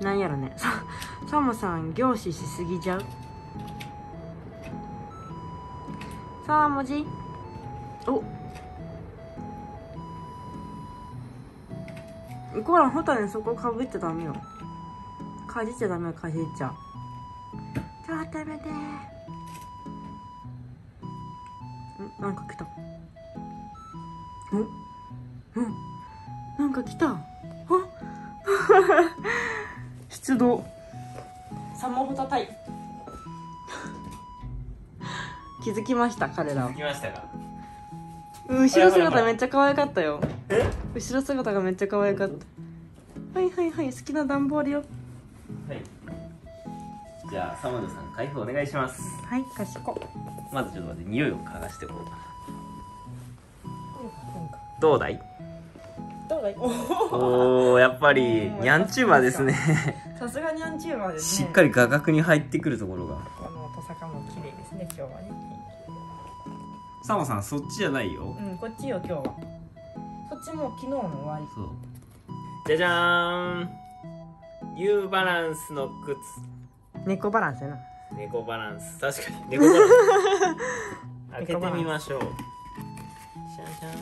なんやろね。さ サモさん凝視しすぎちゃう？さあ文字お。コランホタルそこかぶっちゃダメよ。かじっちゃダメよかじっちゃ。ちょっとやめてんなんか来た。おうんなんか来た。あ 出動サモホタタイ。気づきました彼ら。は来ましたか？後ろ姿めっちゃ可愛かったよ。後ろ姿がめっちゃ可愛かった。はいはいはい好きな段ボールよ。はい。じゃあサマドさん開封お願いします。はいかしこまずちょっと待って匂いを嗅がしておこうどうだい？どうだい？おーやっぱりニャンチューバーですねさすがにアンチューバーですね。しっかり画角に入ってくるところが。このトサカも綺麗ですね今日はね。サマさんそっちじゃないよ。うんこっちよ今日は。そっちもう昨日の終わり。そう。じゃじゃーん。ニューバランスの靴。猫バランスやな。猫バランス。確かに猫バランス。開けてみましょう。シャンシャンシ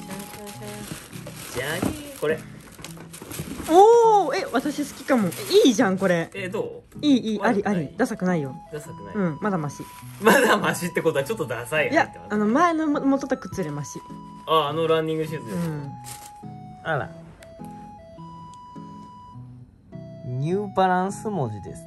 ャンシャンシャンじゃりーこれおおえ私好きかも。いいじゃんこれ。えどいいいいありあり。ダサくないよ。うダサくない、うんまだマシ。まだマシってことはちょっとダサいいやあの前のも持っとった靴よりマシ。ああのランニングシューうズです、ん。あら。ニューバランス文字です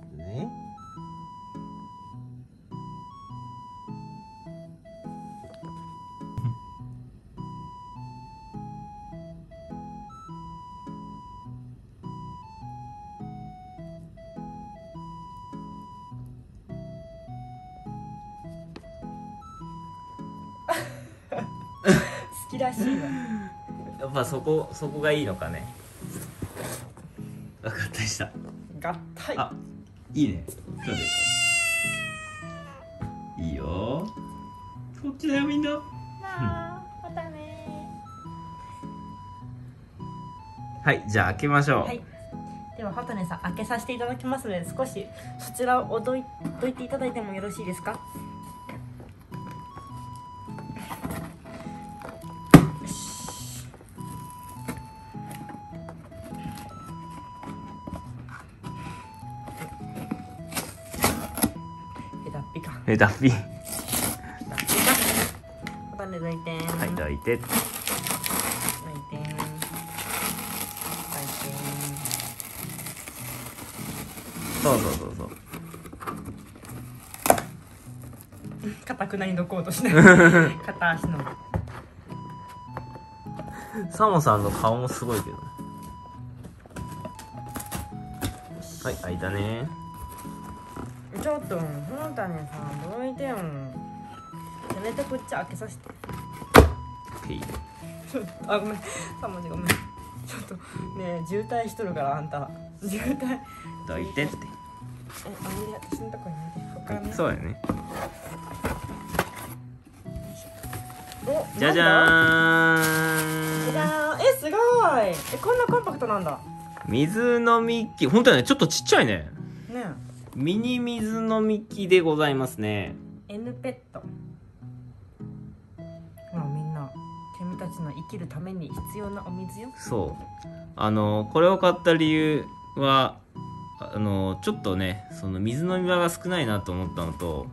きらしいわ。やっぱそこそこがいいのかね。分かったでした。合体。あいいね。ちょっと待っていいよ。こっちだよみんな。はいじゃあ開けましょう、はい。では畑根さん開けさせていただきますので少しそちらをどいどいていただいてもよろしいですか？だっぴかえ脱皮だっぴか畑根どいてんはいどいて。どいて。いてんそう。そうそうそう。かたくなにどこうとしない片足のサモさんの顔もすごいけどね。はい開いたねちょっと本谷さんどいてよせめてこっち開けさせて。ちょっとあごめん。3文字ごめん。ちょっとねえ渋滞しとるからあんた渋滞。どいてって。えあんまり私のとこに見て他ねそうやね。おじゃじゃーん。じゃじゃーん。えすごい。えこんなコンパクトなんだ。水飲み機。本当はねちょっとちっちゃいね。ねミニ水飲み機でございますね。え N ペット。ほらみんな君たちの生きるために必要なお水よ。そう。あのこれを買った理由はあのちょっとねその水飲み場が少ないなと思ったのと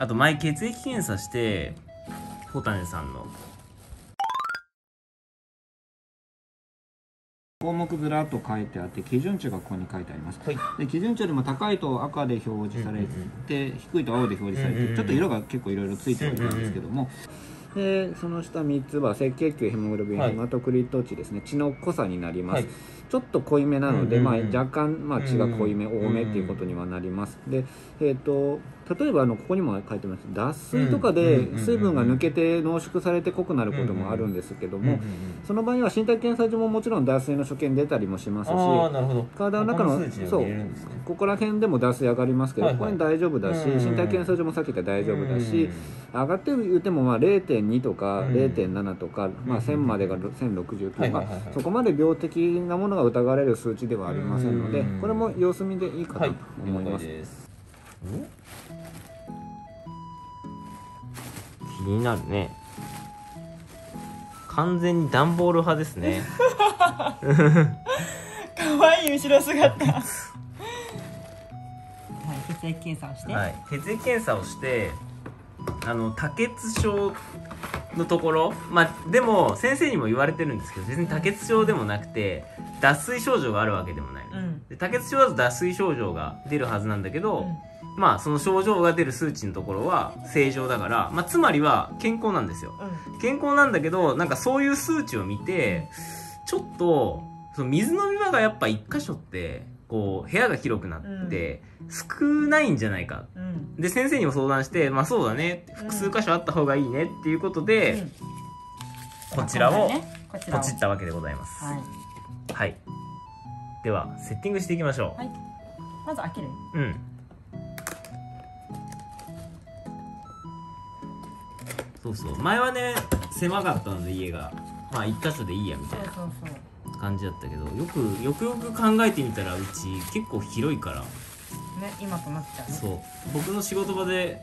あと前血液検査してホタネさんの項目ずらっと書いてあって基準値がここに書いてあります、はい。で基準値よりも高いと赤で表示されて、うんうん低いと青で表示されて、うんうんうん。ちょっと色が結構いろいろついてはいるんですけども、でその下3つは赤血球ヘモグロビン、はい。ヘマトクリット値ですね。血の濃さになります、はいちょっと濃いめなので、うんうんうん。まあ、若干、まあ、血が濃いめ、うんうん。多めっていうことにはなります。で、えー、と例えばあのここにも書いてます。脱水とかでうんうんうんうん水分が抜けて濃縮されて濃くなることもあるんですけども、その場合は身体検査上ももちろん脱水の所見出たりもしますしああなるほど。体の中のそうここら辺でも脱水上がりますけど、はいはい。ここに大丈夫だし、うん身体検査上もさっき言った大丈夫だし、うん上がって言ってもまあ0.2とかうん。0.7とか、まあ、うん1000までが1069とか、はいはいはいはい。そこまで病的なものが疑われる数値ではありませんのでうん。これも様子見でいいかなと思います、です。気になるね。完全に段ボール派ですね。かわいい後ろ姿。はい血液検査をして、はい、血液検査をしてあの多血症のところまあでも先生にも言われてるんですけど別に多血症でもなくて脱水症状があるわけでもない、うん。で多血症だと脱水症状が出るはずなんだけど、まあその症状が出る数値のところは正常だから、まあ、つまりは健康なんですよ。うん。健康なんだけどなんかそういう数値を見てちょっとその水飲み場がやっぱ一箇所ってこう部屋が広くなって少ないんじゃないか。うん。で先生にも相談してまあそうだね複数箇所あった方がいいねっていうことで、うん。こちらをポチったわけでございます。はい、はい。ではセッティングしていきましょはい、まず開ける。ううん。そうそう。前はね狭かったので家が。まあ一箇所でいいやみたいな。そうそう感じだったけどよくよくよく考えてみたらうち結構広いから。ね今となっちゃうね。そう。僕の仕事場で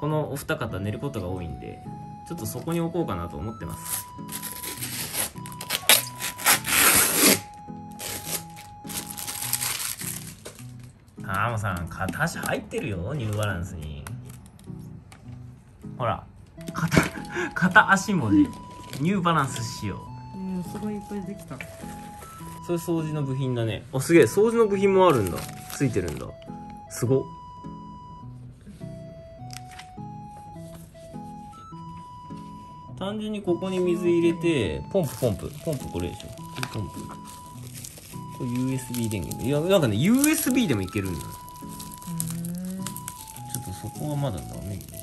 このお二方寝ることが多いんでちょっとそこに置こうかなと思ってます。あーもさん片足入ってるよニューバランスに。ほら片片足文字。ニューバランス仕様うんすごいいっぱいできた。それ掃除の部品だね。あすげえ。掃除の部品もあるんだ。ついてるんだ。すごっ。単純にここに水入れてポンプポンプ。ポンプこれでしょ。これポンプ。これ USB 電源。でいやなんかね USB でもいけるんだ。ちょっとそこはまだダメお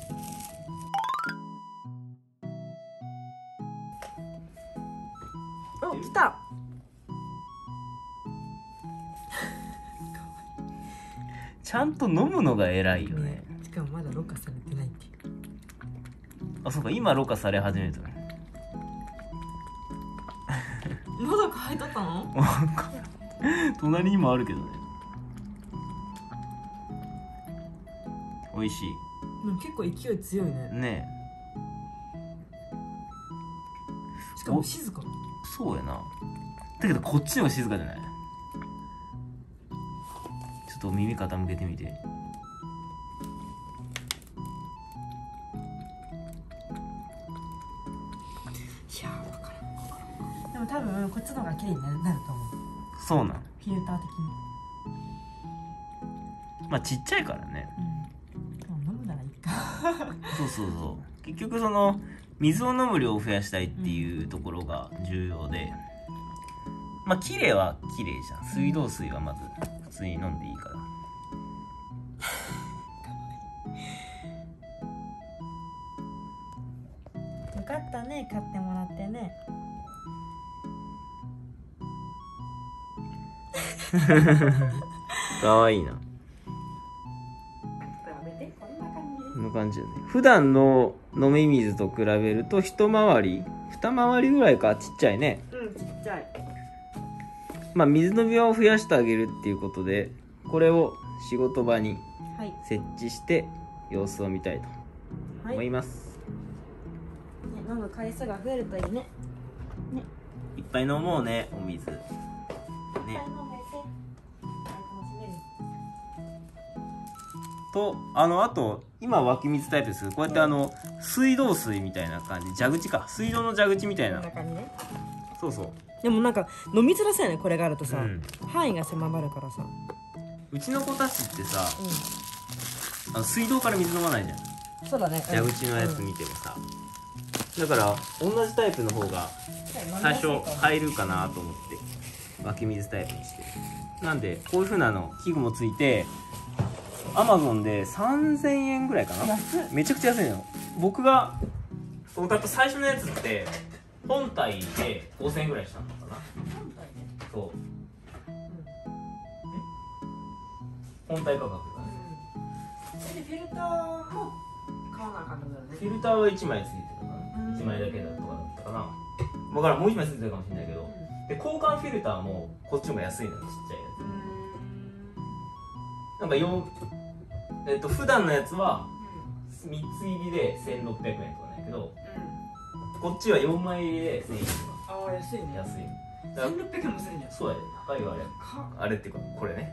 と飲むのが偉いよね。しかもまだろ過されてないっていうあそうか今ろ過され始めたね 喉乾いとったの？隣にもあるけどね。美味しでも結構勢い強いね。いねしかも静か。そうやな。だけどこっちの方が静かじゃない？ちょっと耳傾けてみて。でも多分こっちの方が綺麗になると思う。そうなんフィルター的に。まあちっちゃいからね。うん。飲むならいいか。そうそうそう。結局その水を飲む量を増やしたいっていうところが重要で。まあ綺麗は綺麗じゃん。水道水はまず普通に飲んでいいからかったね買ってもらってね。かわいいな。こんな感じ。だね。普段の飲み水と比べると一回り二回りぐらいかちっちゃいね。うんちっちゃい。まあ水飲み場を増やしてあげるっていうことでこれを仕事場にはい。設置して様子を見たいと思います、飲む回数が増えるといいね。い、っぱい飲もうねお水。ね。とあのあと今湧き水タイプですけどこうやってあの水道水みたいな感じ。蛇口か。水道の蛇口みたいこなそうそう。でもなんか飲みづらそうやねこれがあるとさ、うん。範囲が狭まるからさ。うちの子たちってさうあの水道から水飲まないじゃん。んそうだね。蛇口のやつ見てもさ、だから同じタイプの方が最初入るかなと思って湧き水タイプにして。るなんでこういう風なの器具もついてアマゾンで3000円ぐらいかな？めちゃくちゃ安いの。僕が僕だと最初のやつって本体で5000円ぐらいしたのかな？そう。本体価格がね。でフィルターも買わなあかんのだよね。フィルターは1枚ついて1枚だけだとかだったかな。だからん。もう1枚ついてたかもしれないけど。で交換フィルターもこっちの方が安いのよちっちゃいやつ。なんかよえっと普段のやつは3つ入りで1600円とかなんやけどこっちは4枚入りで1000円とか。ああ安いね。安い。だから1600円もするんじゃんそうやで。高いよあれ。かあれっていうかこれね